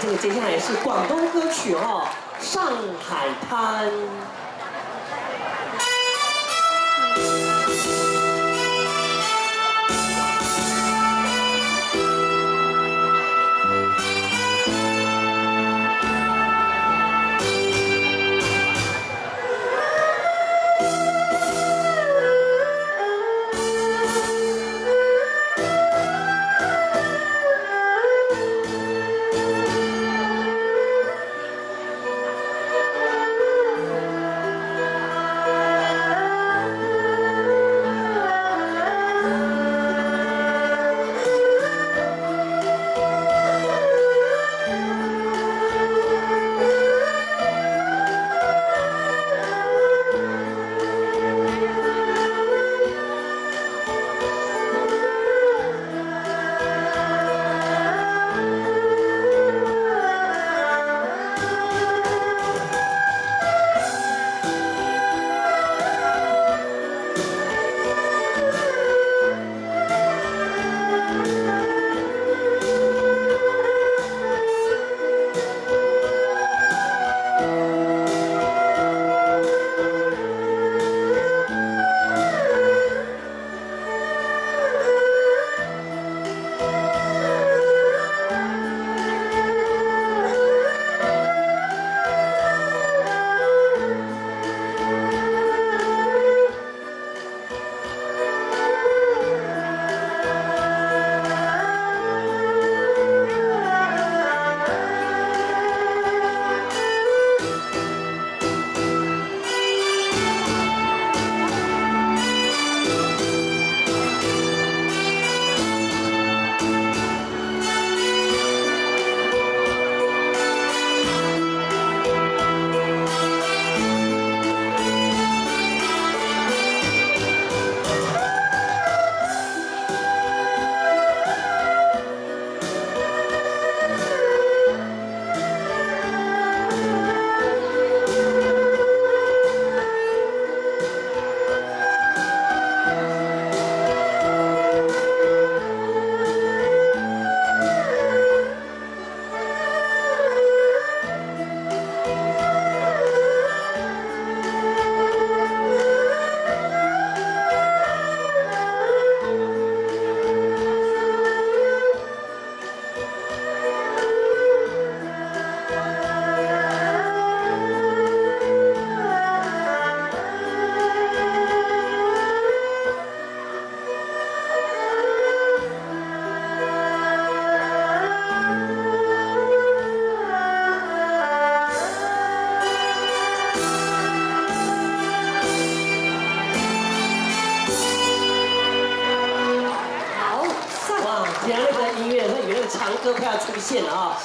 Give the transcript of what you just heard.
这个接下来是广东歌曲哦，《上海滩》。歌快要出现了啊！